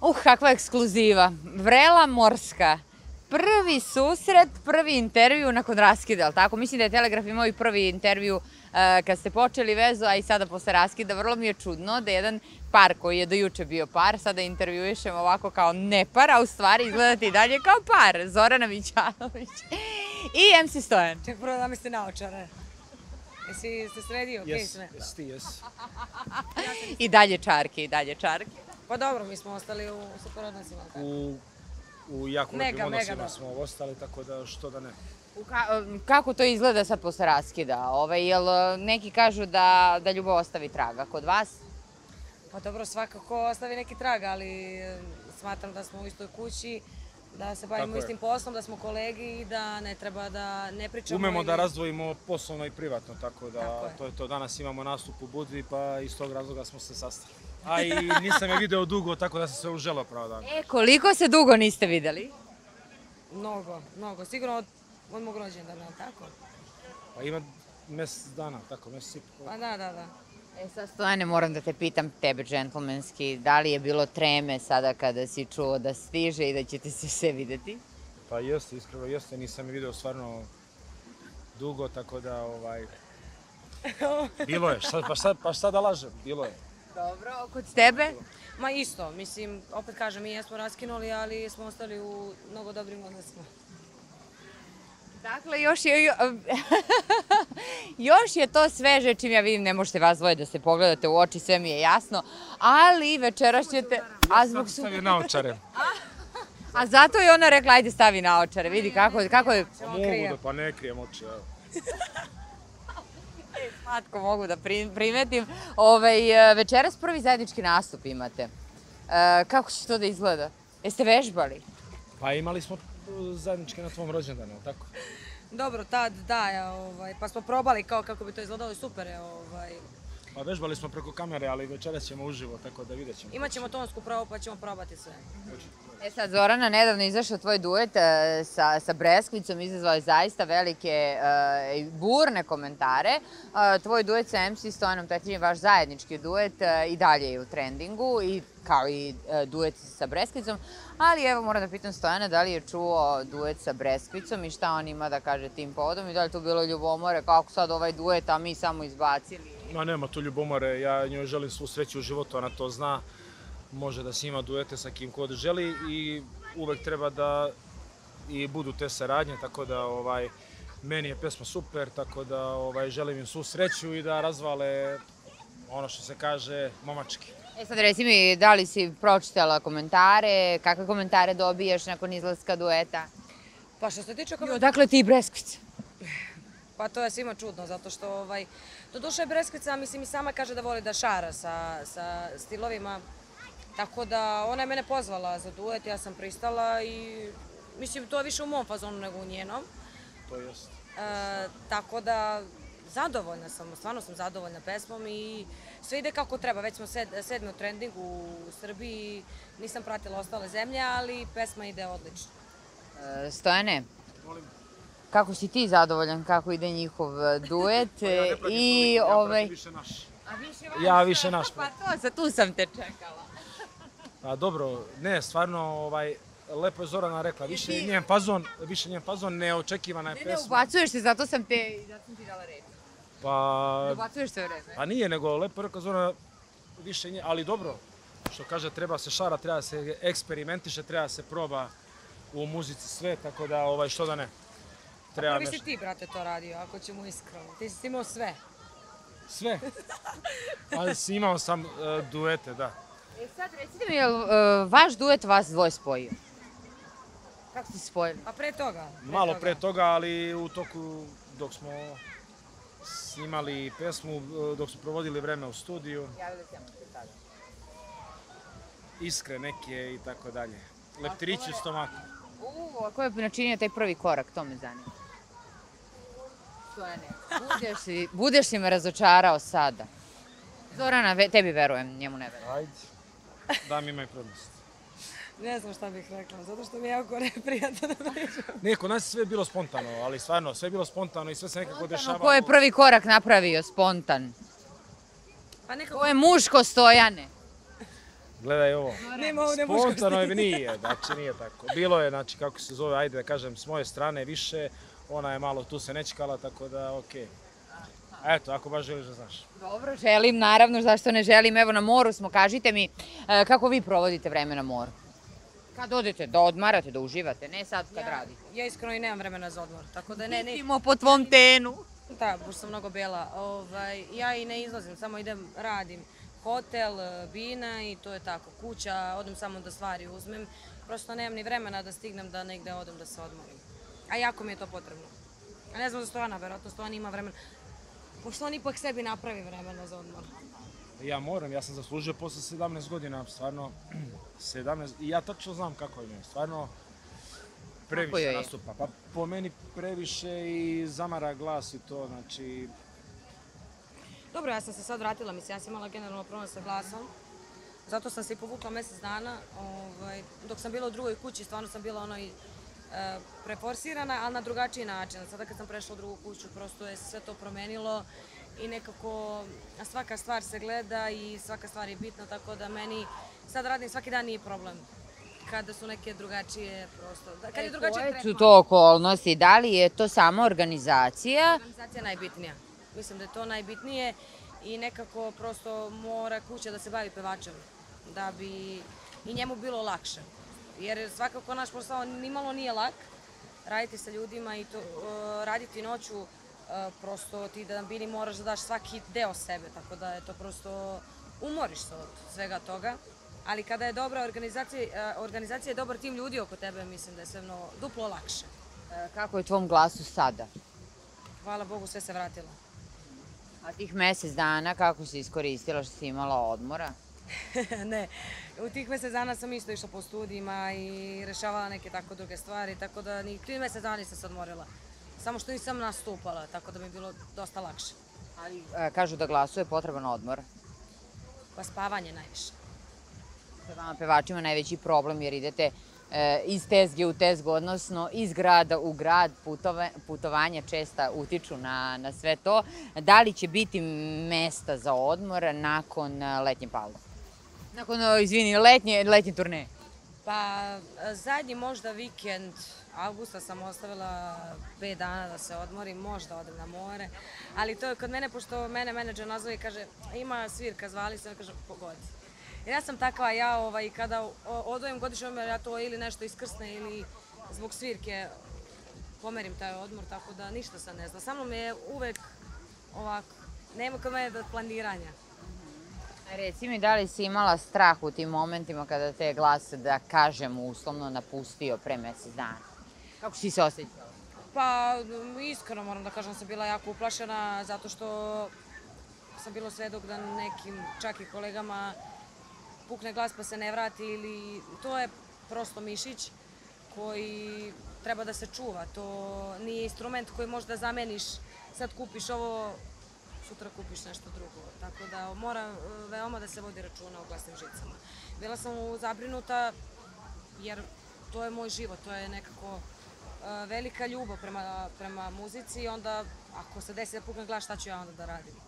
Uh, kakva ekskluziva. Vrela Morska. Prvi susret, prvi intervju nakon raskida, ali tako? Mislim da je Telegraf imao i prvi intervju uh, kad ste počeli vezu, a i sada posle raskida. Vrlo mi je čudno da jedan par koji je do juče bio par, sada intervjuišem ovako kao ne par, a u stvari izgledate i dalje kao par. Zorana Mićanović i MC Stojan. Ček, prvo da mi ste naočare. Jesi se sredio, Jes, sve? jes ti, jes. I dalje čarke, i dalje čarke. Pa dobro, mi smo ostali u super odnosima. tako. U, u jako Mega, lepim mega, odnosima da. smo ostali, tako da što da ne. U ka- kako to izgleda sad posle raskida? Ovaj, jel e, neki kažu da, da ljubav ostavi traga kod vas? Pa dobro, svakako ostavi neki trag, ali e, smatram da smo u istoj kući, da se bavimo istim poslom, da smo kolegi i da ne treba da ne pričamo. Umemo da ili- razdvojimo poslovno i privatno, tako da Tako je. to je to. Danas imamo nastup u Budvi, pa iz tog razloga smo se sastali. A i nisam je video dugo, tako da sam se uželao pravo dan. E, koliko se dugo niste videli? Mnogo, mnogo. Sigurno od, od mog rođendana, tako? Pa ima mjesec dana, tako, mjesec i po. Pa da, da, da. E, sad Stojane, moram da te pitam tebe, džentlmenski, da li je bilo treme sada kada si čuo da stiže i da ćete se sve videti? Pa jeste, iskreno jeste, nisam je video stvarno dugo, tako da ovaj... Bilo je, šta, pa, šta, pa šta da lažem, bilo je. Dobro, kod tebe? Ma isto, mislim, opet kažem, mi jesmo raskinuli, ali smo ostali u mnogo dobrim odnosima. Dakle, još je, još je to sveže, čim ja vidim, ne možete vas dvoje da se pogledate u oči, sve mi je jasno, ali večeras ćete... A, zbog su... Stavio naočare. A zato je ona rekla, ajde stavi naočare, vidi kako, kako je Mogu da, pa ne krijem oči, evo. slatko mogu da pri- primetim. Ovaj, e, večeras prvi zajednički nastup imate. E, kako će to da izgleda? Jeste vežbali? Pa imali smo uh, zajedničke na tvom rođendanu, tako? Dobro, tad da, ja, ovaj, pa smo probali kao kako bi to izgledalo i super je. Ovaj. Pa vežbali smo preko kamere, ali večeras ćemo uživo, tako da vidjet ćemo. Imat ćemo tonsku probu pa ćemo probati sve. E sad, Zorana, nedavno izašao tvoj duet e, sa, sa Breskvicom, izazvao je zaista velike e, i burne komentare. E, tvoj duet sa MC Stojanom, tačnije vaš zajednički duet, i dalje je u trendingu, i kao i duet sa Breskvicom. Ali evo, moram da pitam Stojana da li je čuo duet sa Breskvicom i šta on ima da kaže tim povodom i da li je tu bilo ljubomore, kako sad ovaj duet, a mi samo izbacili. Ma nema tu ljubomore, ja njoj želim svu sreću u životu, ona to zna. Može da snima duete sa kim god želi i uvek treba da i budu te saradnje, tako da ovaj, meni je pesma super, tako da ovaj, želim im svu sreću i da razvale ono što se kaže momački. E sad reci mi, da li si pročitala komentare, kakve komentare dobijaš nakon izlaska dueta? Pa što se tiče I komentara, odakle ti Breskvica? Pa to je svima čudno, zato što ovaj, do duše Breskvica, mislim i sama kaže da voli da šara sa, sa stilovima. Tako da ona je mene pozvala za duet, ja sam pristala i mislim to je više u mom fazonu nego u njenom. To jest. E, tako da zadovoljna sam, stvarno sam zadovoljna pesmom i sve ide kako treba. Već smo sed, sedmi u trendingu u Srbiji, nisam pratila ostale zemlje, ali pesma ide odlično. E, Stojane, kako si ti zadovoljan kako ide njihov e, duet Pa ja ne e, pratim i ja ovaj... više naš. A više Ja više naš Pa to, za tu sam te čekala. A dobro, ne, stvarno, ovaj, lepo je Zorana rekla, više je njen fazon, više njen fazon, neočekivana je Ne, ne, pesma. ubacuješ se, zato sam te, zato sam ti dala reč. Pa, Ubacuješ se vreme. pa nije, nego lepo je rekla Zorana, više nje, ali dobro, što kaže, treba se šara, treba se eksperimentiše, treba se proba u muzici sve, tako da, ovaj, što da ne. Treba Prvi si nešto. ti, brate, to radio, ako ćemo iskreno. Ti si imao sve. Sve. Ali si imao sam uh, duete, da. E sad recite mi, je vaš duet vas dvoje spojio? Kako ste spojili? A pre toga? Pre Malo toga. pre toga, ali u toku dok smo snimali pesmu, uh, dok smo provodili vreme u studiju, Javili se tada. iskre neke i tako dalje. Leptirići u stomaku. U, a ko je načinio taj prvi korak, to me zanima. Stojane, budeš li, budeš li me razočarao sada? Zorana, ve- tebi verujem, njemu ne verujem. Ajde. Da mi imaju prednost. Ne znam šta bih rekla, zato što mi je jako neprijatno da pričam. Nije, kod nas je sve bilo spontano, ali stvarno, sve je bilo spontano i sve se nekako dešavalo. Ko je prvi korak napravio spontan? Pa nekako, Ko je muško Stojane? Gledaj ovo. Nema ovde muškosti. Spontano je, nije, znači nije tako. Bilo je, znači kako se zove, ajde da kažem, s moje strane više, ona je malo tu se nečkala, tako da okej. Eto, ako baš želiš da znaš. Dobro, želim, naravno, zašto ne želim. Evo, na moru smo, kažite mi, e, kako vi provodite vreme na moru? Kad odete, da odmarate, da uživate, ne sad kad radite. Ja iskreno i nemam vremena za odmor, tako da ne, ne, Vidimo po tvom tenu. Da, pošto sam mnogo bela. Ovaj, ja i ne izlazim, samo idem, radim. Hotel, e, bina i to je tako. Kuća, odem samo da stvari uzmem. Prosto nemam ni vremena da stignem da negde odem da se odmorim. A jako mi je to potrebno. A ne znam za Stojana, verovatno Stojan ima vremena. Pošto on ipak sebi napravi vremena za odmor. Ja moram, ja sam zaslužio posle 17 godina, stvarno, 17, i ja tačno znam kako je meni, stvarno, previše nastupa. Pa po meni previše i zamara glas i to, znači, Dobro, ja sam se sad vratila, mislim, ja sam imala generalno problem sa glasom. Zato sam se i povukla mesec dana. Ovaj, dok sam bila u drugoj kući, stvarno sam bila onoj e, preforsirana, ali na drugačiji način. Sada kad sam prešla u drugu kuću, prosto je sve to promenilo i nekako svaka stvar se gleda i svaka stvar je bitna, tako da meni sad radim svaki dan nije problem. Kada su neke drugačije prosto, da, kad je drugačije Koje su to okolnosti? Da li je to samo organizacija? Organizacija najbitnija. Mislim da je to najbitnije i nekako prosto mora kuća da se bavi pevačem da bi i njemu bilo lakše. Jer svakako naš posao nimalo nije lak, raditi sa ljudima i to, e, raditi noću, e, prosto ti da na bini moraš da daš svaki deo sebe, tako da je to prosto, umoriš se od svega toga. Ali kada je dobra organizacija, e, organizacija je dobar tim ljudi oko tebe, mislim da je sve mnogo, duplo lakše. Kako je tvom glasu sada? Hvala Bogu, sve se vratilo. A tih mesec dana kako si iskoristila što si imala odmora? ne, u tih mjesec dana sam isto išla po studijima i rešavala neke tako druge stvari, tako da ni tri mjesec dana nisam se odmorila. Samo što nisam nastupala, tako da mi je bilo dosta lakše. Ali e, kažu da glasu je potreban odmor. Pa spavanje najviše. Sa vama pevačima najveći problem jer idete iz tezge u tezgu, odnosno iz grada u grad, putovanja česta utiču na, na sve to. Da li će biti mesta za odmor nakon e, letnje pauze? Nakon, e, izvini, letnje, letnje turneje. Pa e, zadnji možda vikend avgusta sam ostavila 5 dana da se odmorim, možda odem na more, ali to je kod mene, pošto mene menadžer nazove i kaže ima svirka, zvali se, ja kažem pogodi. Jer ja sam takva, ja ovaj, kada odvojim godišnji odmor, ja to ili nešto iskrsne ili zbog svirke pomerim taj odmor, tako da ništa se ne zna. Sa mnom je uvek ovako, nema kod mene do planiranja. Reci mi, da li si imala strah u tim momentima kada te je glas, da kažem, uslovno napustio pre mesec dana? Kako si se osjećala? Pa, iskreno moram da kažem, sam bila jako uplašena zato što sam bila svedok da nekim čak i kolegama pukne glas pa se ne vrati ili to je prosto mišić koji treba da se čuva. To nije instrument koji možda zameniš, sad kupiš ovo, sutra kupiš nešto drugo. Tako da mora e, veoma da se vodi računa o glasnim žicama. Bila sam zabrinuta jer to je moj život, to je nekako e, velika ljubav prema, prema muzici i onda ako se desi da pukne glas, šta ću ja onda da radim?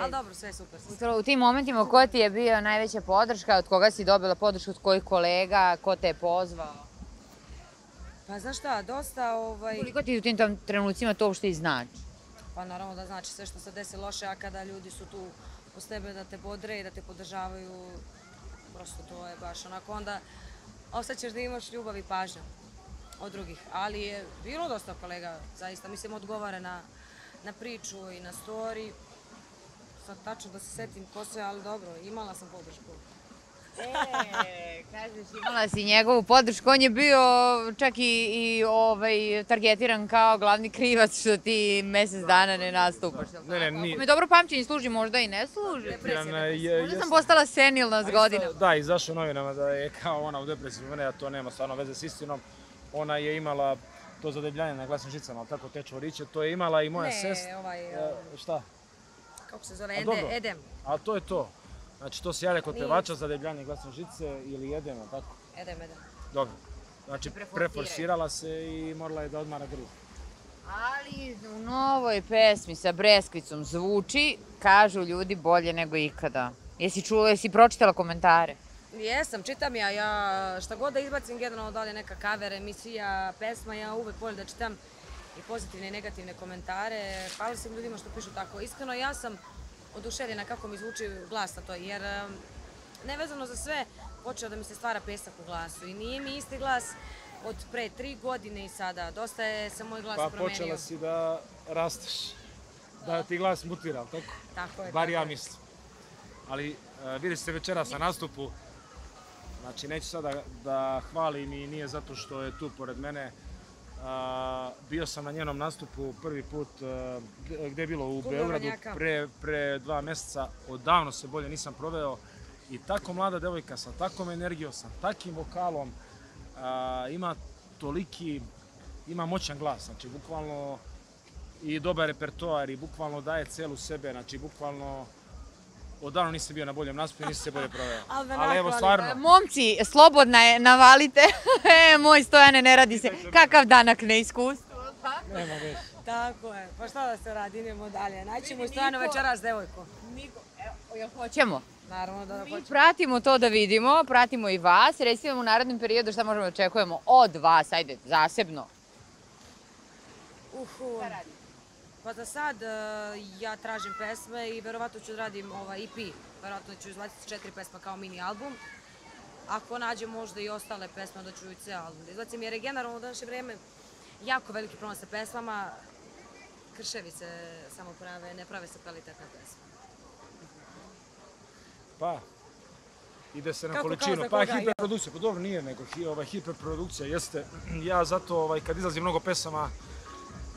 Ali dobro, sve super. U tim momentima ko ti je bio najveća podrška, od koga si dobila podršku, od kojih kolega, ko te je pozvao? Pa znaš šta, dosta ovaj... Koliko ti u tim tam trenucima to uopšte i znači? Pa naravno da znači sve što se desi loše, a kada ljudi su tu uz tebe da te bodre i da te podržavaju, prosto to je baš onako onda osjećaš da imaš ljubav i pažnju od drugih. Ali je bilo dosta kolega, zaista, mislim, odgovara na, na priču i na story. Sad tačno da se setim ko sve, ali dobro, imala sam podršku. E, kažeš, imala si njegovu podršku, on je bio čak i, i ovaj, targetiran kao glavni krivac što ti mesec dana ne nastupaš. jel Ne, ne, nije. Ako me dobro pamćenje služi, možda i ne služi. Je, Možda sam postala senilna s godinama. Da, izašao u novinama da je kao ona u depresiji, mene, a to nema stvarno veze s istinom. Ona je imala to zadebljanje na glasnim žicama, ali tako te čvoriće, to je imala i moja ne, sestra. ovaj, E, šta? Kako se zove, A Ede, dobro. Edem. Ali to je to. Znači to se javlja kod pevača zadebljanje glasne žice ili jedemo, tako? Edem, Edem. Dobro. Znači preforsirala se i morala je da odmara grlu. Ali u novoj pesmi sa Breskvicom zvuči, kažu ljudi, bolje nego ikada. Jesi čula, jesi pročitala komentare? Jesam, čitam ja, ja šta god da izbacim generalno da li je neka cover, emisija, pesma, ja uvek volim da čitam i pozitivne i negativne komentare. Hvala svim ljudima što pišu tako. Iskreno, ja sam oduševljena kako mi zvuči glas na to, jer nevezano za sve, počeo da mi se stvara pesak u glasu i nije mi isti glas od pre tri godine i sada. Dosta je se moj glas Pa promenio. počela si da rasteš, da ti glas mutira, tako? Tako je. Bar ja mislim. Ali uh, vidjeli ste večeras na nastupu, znači neću sada da hvalim i nije zato što je tu pored mene. A, bio sam na njenom nastupu prvi put, uh, gde- je bilo u Beogradu, pre, pre dva meseca. Odavno se bolje nisam proveo. I tako mlada devojka sa takvom energijom, sa takim vokalom, ima toliki, ima moćan glas, znači bukvalno i dobar repertoar i bukvalno daje celu sebe, znači bukvalno odavno nisam bio na boljem nastupu i nisam se bolje proveo. Ali da Ali evo stvarno, Momci, slobodna je, navalite. e, moj stojane, ne radi se. Kakav danak neiskustvo. nema veze. Tako je. Pa šta da se radi, idemo dalje. Naćemo stojano večeras devojku. Niko, evo, jel hoćemo? Naravno da Mi hoćemo. pratimo to da vidimo, pratimo i vas. Recimo u narednom periodu šta možemo da očekujemo od vas, ajde, zasebno. Uhu. Pa za sad e, ja tražim pesme i verovatno ću da radim ovaj EP. Verovatno ću izbaciti četiri pesma kao mini album. Ako nađem možda i ostale pesme, onda ću i ceo album da izbacim. Jer je generalno u današnje vreme jako veliki problem sa pesmama. Krševi se samo prave, ne prave se kvalitetne pesme. Pa, ide se na Kako, količinu. pa hiperprodukcija, pa dobro nije nego hi, ovaj, hiperprodukcija jeste. Ja zato ovaj, kad izlazi mnogo pesama,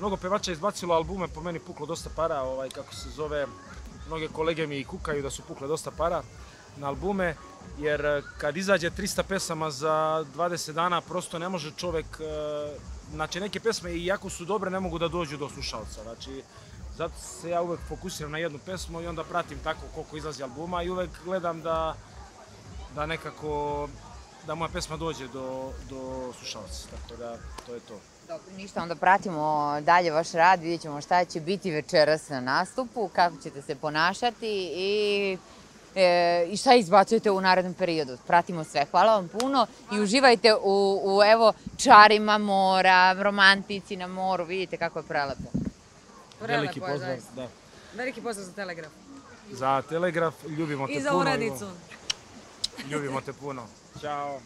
mnogo pevača izbacilo albume, po meni puklo dosta para, ovaj, kako se zove, mnoge kolege mi kukaju da su pukle dosta para na albume, jer eh, kad izađe 300 pesama za 20 dana, prosto ne može čovek, eh, znači neke pesme, iako su dobre, ne mogu da dođu do slušalca, znači zato se ja uvek fokusiram na jednu pesmu i onda pratim tako koliko izlazi albuma i uvek gledam da, da nekako, da moja pesma dođe do, do slušalca, tako da to je to. Dobro, ništa, onda pratimo dalje vaš rad, vidjet ćemo šta će biti večeras na nastupu, kako ćete se ponašati i, e, i šta izbacujete u narednom periodu. Pratimo sve. Hvala vam puno i uživajte u, u evo, čarima mora, romantici na moru, vidite kako je prelepo. Veliki Prelepo je, pozdrav, zaista. da. Veliki pozdrav za Telegraf. Za Telegraf, ljubimo te I za puno. urednicu. Ljubimo te puno. Ćao.